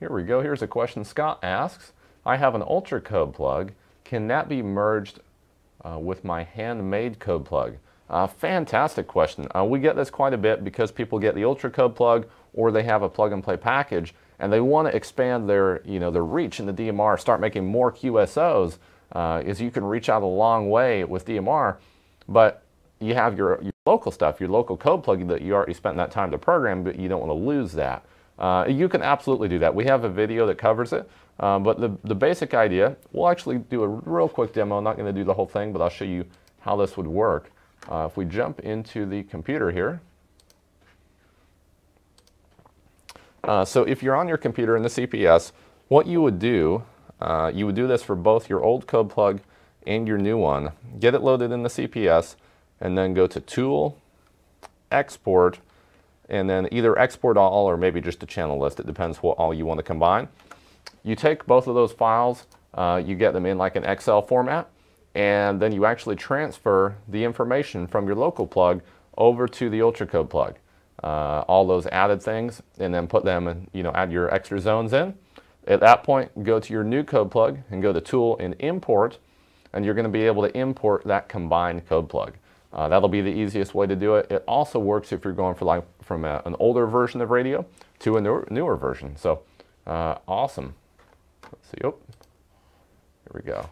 Here we go. Here's a question Scott asks. I have an Ultra code plug. Can that be merged uh, with my handmade code plug? Uh, fantastic question. Uh, we get this quite a bit because people get the Ultra Code plug or they have a plug and play package and they want to expand their, you know, their reach in the DMR, start making more QSOs, uh, is you can reach out a long way with DMR, but you have your, your local stuff, your local code plug that you already spent that time to program, but you don't want to lose that. Uh, you can absolutely do that. We have a video that covers it, uh, but the, the basic idea, we'll actually do a real quick demo. I'm not going to do the whole thing, but I'll show you how this would work. Uh, if we jump into the computer here, uh, so if you're on your computer in the CPS, what you would do, uh, you would do this for both your old code plug and your new one. Get it loaded in the CPS, and then go to Tool, Export, and then either export all or maybe just a channel list. It depends what all you want to combine. You take both of those files, uh, you get them in like an Excel format, and then you actually transfer the information from your local plug over to the UltraCode plug. Uh, all those added things, and then put them, and you know, add your extra zones in. At that point, go to your new code plug and go to Tool and Import, and you're going to be able to import that combined code plug. Uh, that'll be the easiest way to do it. It also works if you're going for like from a, an older version of radio to a newer, newer version. So uh, awesome. Let's see. Oh, here we go.